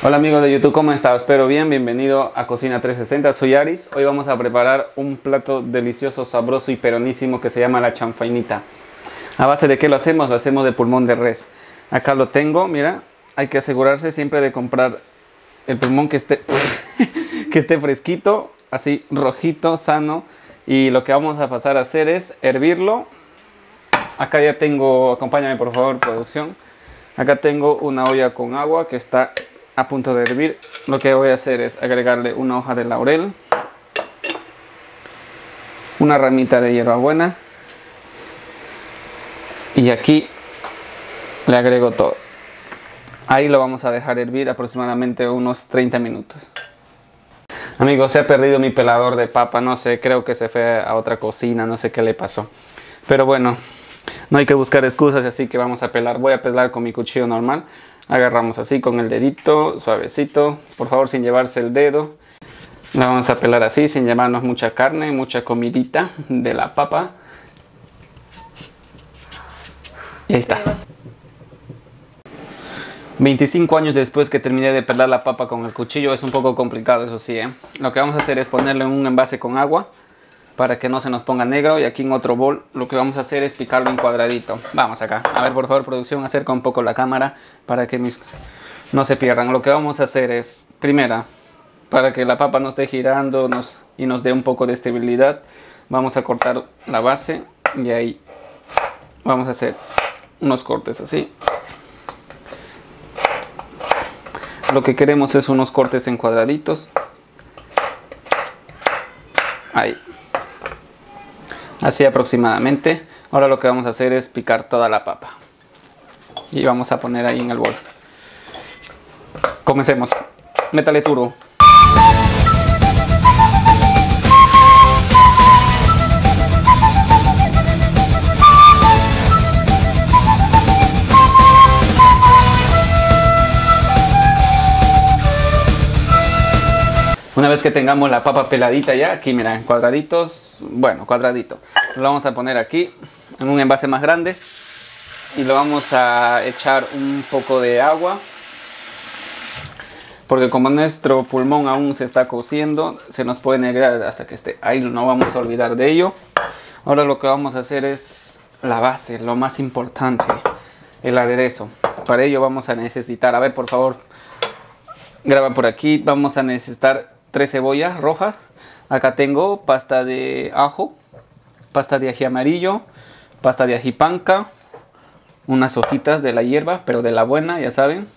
Hola amigos de YouTube, ¿cómo están? Espero bien, bienvenido a Cocina 360, soy Aris. Hoy vamos a preparar un plato delicioso, sabroso y peronísimo que se llama la chanfainita. ¿A base de qué lo hacemos? Lo hacemos de pulmón de res. Acá lo tengo, mira, hay que asegurarse siempre de comprar el pulmón que esté, que esté fresquito, así rojito, sano. Y lo que vamos a pasar a hacer es hervirlo. Acá ya tengo, acompáñame por favor producción. Acá tengo una olla con agua que está a punto de hervir, lo que voy a hacer es agregarle una hoja de laurel, una ramita de hierbabuena y aquí le agrego todo. Ahí lo vamos a dejar hervir aproximadamente unos 30 minutos. Amigos, se ha perdido mi pelador de papa, no sé, creo que se fue a otra cocina, no sé qué le pasó. Pero bueno, no hay que buscar excusas, así que vamos a pelar. Voy a pelar con mi cuchillo normal agarramos así con el dedito, suavecito, por favor sin llevarse el dedo. La vamos a pelar así, sin llevarnos mucha carne, mucha comidita de la papa. Y ahí está. 25 años después que terminé de pelar la papa con el cuchillo, es un poco complicado, eso sí. ¿eh? Lo que vamos a hacer es ponerle un envase con agua para que no se nos ponga negro. Y aquí en otro bol lo que vamos a hacer es picarlo en cuadradito. Vamos acá. A ver por favor producción acerca un poco la cámara para que mis no se pierdan. Lo que vamos a hacer es primera para que la papa no esté girando y nos dé un poco de estabilidad vamos a cortar la base y ahí vamos a hacer unos cortes así. Lo que queremos es unos cortes en cuadraditos. Ahí así aproximadamente. Ahora lo que vamos a hacer es picar toda la papa. Y vamos a poner ahí en el bol. Comencemos. Métale turo. Una vez que tengamos la papa peladita ya, aquí mira, en cuadraditos, bueno, cuadradito. Lo vamos a poner aquí en un envase más grande y lo vamos a echar un poco de agua. Porque como nuestro pulmón aún se está cociendo, se nos puede negrar hasta que esté. Ahí no vamos a olvidar de ello. Ahora lo que vamos a hacer es la base, lo más importante, el aderezo. Para ello vamos a necesitar, a ver por favor, graba por aquí, vamos a necesitar tres cebollas rojas. Acá tengo pasta de ajo, pasta de ají amarillo, pasta de ají panca, unas hojitas de la hierba, pero de la buena, ya saben.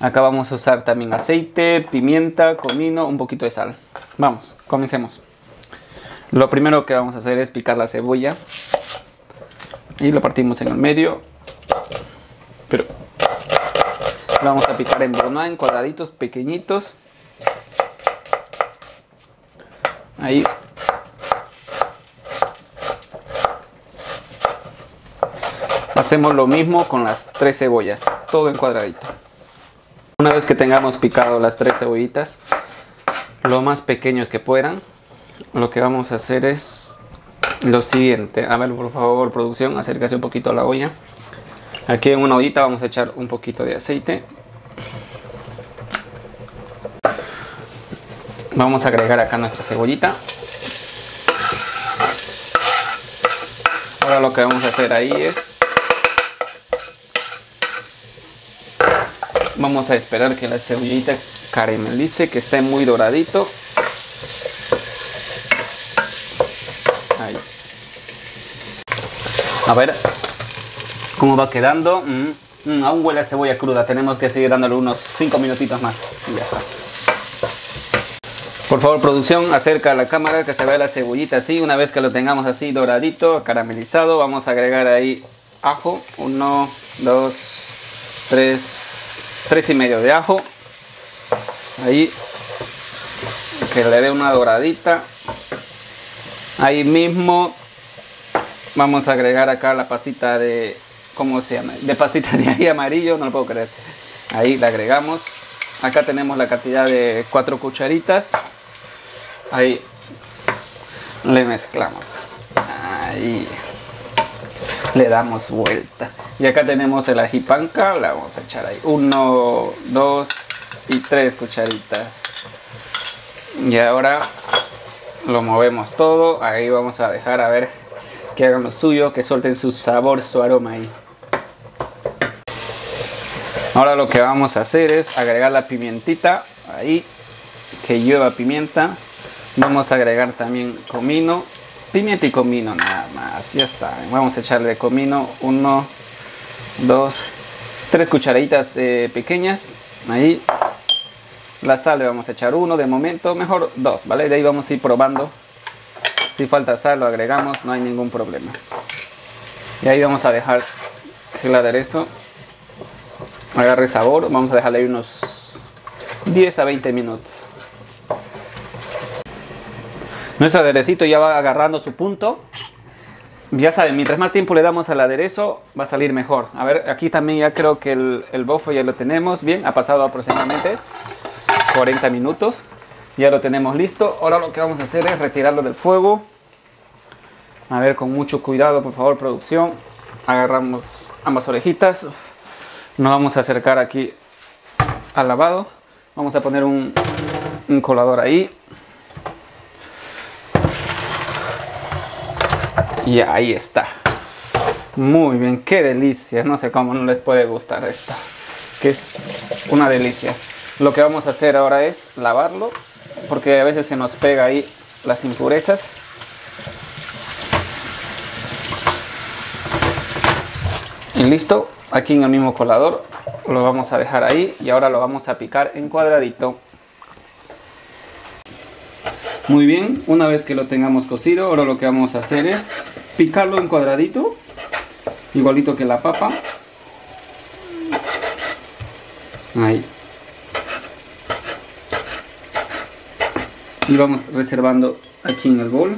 Acá vamos a usar también aceite, pimienta, comino, un poquito de sal. Vamos, comencemos. Lo primero que vamos a hacer es picar la cebolla y lo partimos en el medio. Pero vamos a picar en en cuadraditos pequeñitos. Ahí. Hacemos lo mismo con las tres cebollas, todo en cuadradito. Una vez que tengamos picado las tres cebollitas, lo más pequeños que puedan, lo que vamos a hacer es lo siguiente. A ver, por favor, producción, acércase un poquito a la olla. Aquí en una ollita vamos a echar un poquito de aceite. Vamos a agregar acá nuestra cebollita. Ahora lo que vamos a hacer ahí es... Vamos a esperar que la cebollita caramelice, que esté muy doradito. Ahí. A ver cómo va quedando. Mm, mm, aún huele a cebolla cruda. Tenemos que seguir dándole unos 5 minutitos más. Y ya está. Favor, producción, acerca a la cámara que se vea la cebollita así. Una vez que lo tengamos así doradito, caramelizado, vamos a agregar ahí ajo. Uno, dos, tres, tres y medio de ajo. Ahí, que le dé una doradita. Ahí mismo vamos a agregar acá la pastita de, ¿cómo se llama? De pastita de ají amarillo, no lo puedo creer. Ahí la agregamos. Acá tenemos la cantidad de cuatro cucharitas ahí le mezclamos ahí le damos vuelta y acá tenemos el ají panca le vamos a echar ahí uno dos y tres cucharitas. Y ahora lo movemos todo. Ahí vamos a dejar a ver que hagan lo suyo, que suelten su sabor, su aroma ahí. Ahora lo que vamos a hacer es agregar la pimientita ahí, que lleva pimienta. Vamos a agregar también comino, pimienta y comino nada más, ya saben. Vamos a echarle comino, uno, dos, tres cucharaditas eh, pequeñas ahí. La sal le vamos a echar uno de momento, mejor dos, ¿vale? De ahí vamos a ir probando. Si falta sal lo agregamos, no hay ningún problema. Y ahí vamos a dejar el aderezo agarre sabor. Vamos a dejarle unos 10 a 20 minutos. Nuestro aderecito ya va agarrando su punto. Ya saben, mientras más tiempo le damos al aderezo, va a salir mejor. A ver, aquí también ya creo que el, el bofo ya lo tenemos. Bien, ha pasado aproximadamente 40 minutos. Ya lo tenemos listo. Ahora lo que vamos a hacer es retirarlo del fuego. A ver, con mucho cuidado, por favor, producción. Agarramos ambas orejitas. Nos vamos a acercar aquí al lavado. Vamos a poner un, un colador ahí. Y ahí está. Muy bien, qué delicia. No sé cómo no les puede gustar esto. Que es una delicia. Lo que vamos a hacer ahora es lavarlo. Porque a veces se nos pega ahí las impurezas. Y listo. Aquí en el mismo colador. Lo vamos a dejar ahí. Y ahora lo vamos a picar en cuadradito. Muy bien, una vez que lo tengamos cocido, ahora lo que vamos a hacer es picarlo en cuadradito, igualito que la papa. Ahí. Y vamos reservando aquí en el bol.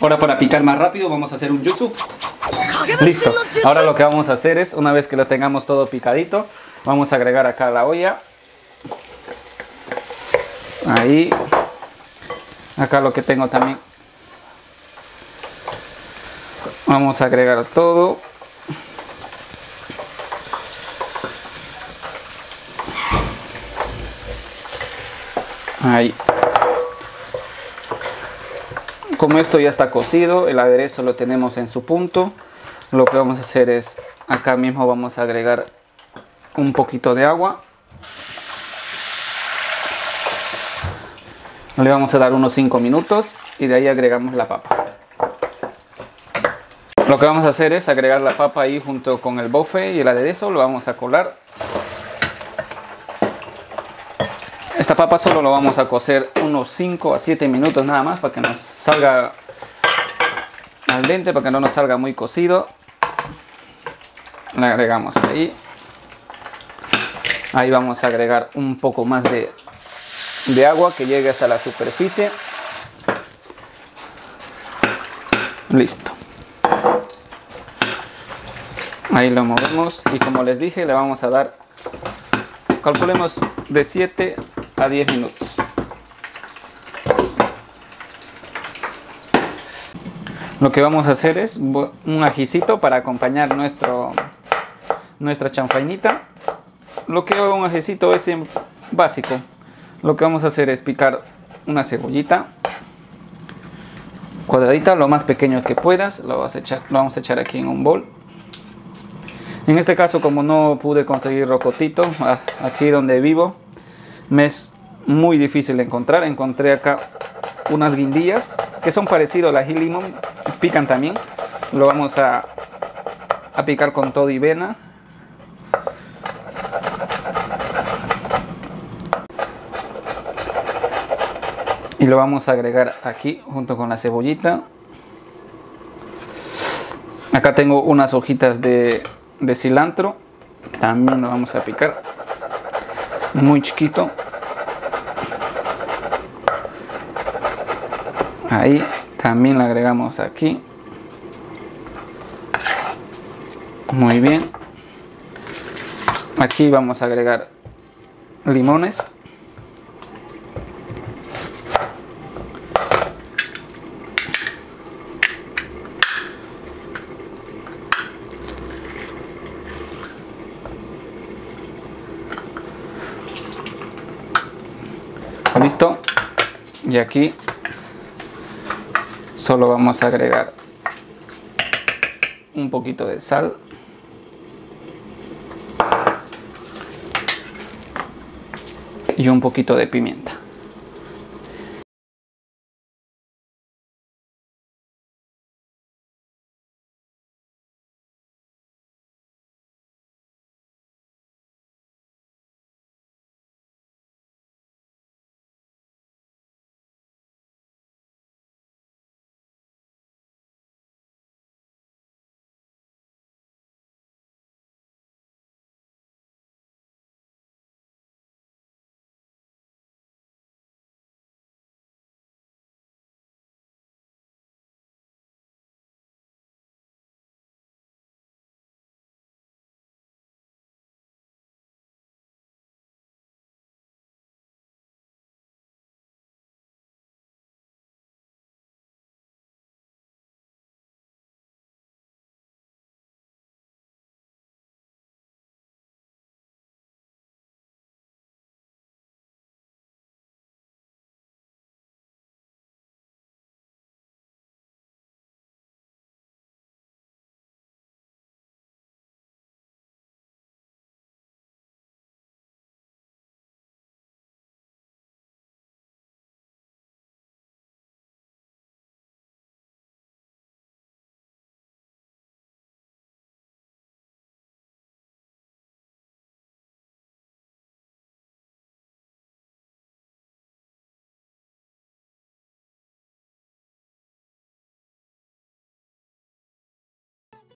Ahora para picar más rápido vamos a hacer un jutsu. Listo. Ahora lo que vamos a hacer es, una vez que lo tengamos todo picadito, vamos a agregar acá la olla. Ahí. Acá lo que tengo también. Vamos a agregar todo. Ahí. Como esto ya está cocido, el aderezo lo tenemos en su punto. Lo que vamos a hacer es, acá mismo vamos a agregar un poquito de agua. Le vamos a dar unos 5 minutos y de ahí agregamos la papa. Lo que vamos a hacer es agregar la papa ahí junto con el bofe y el aderezo, lo vamos a colar. Esta papa solo lo vamos a cocer unos 5 a 7 minutos nada más para que nos salga al dente, para que no nos salga muy cocido. Le agregamos ahí. Ahí vamos a agregar un poco más de de agua que llegue hasta la superficie. Listo. Ahí lo movemos y como les dije le vamos a dar, calculemos de 7 a 10 minutos. Lo que vamos a hacer es un ajicito para acompañar nuestro, nuestra chanfainita. Lo que hago un ajicito es básico. Lo que vamos a hacer es picar una cebollita cuadradita, lo más pequeño que puedas. Lo, vas a echar, lo vamos a echar aquí en un bol. En este caso, como no pude conseguir rocotito, aquí donde vivo, me es muy difícil encontrar. Encontré acá unas guindillas que son parecidos a la limón, pican también. Lo vamos a, a picar con todo y vena. Y lo vamos a agregar aquí junto con la cebollita. Acá tengo unas hojitas de, cilantro. También lo vamos a picar. Muy chiquito. Ahí también lo agregamos aquí. Muy bien. Aquí vamos a agregar limones Listo. Y aquí solo vamos a agregar un poquito de sal. Y un poquito de pimienta.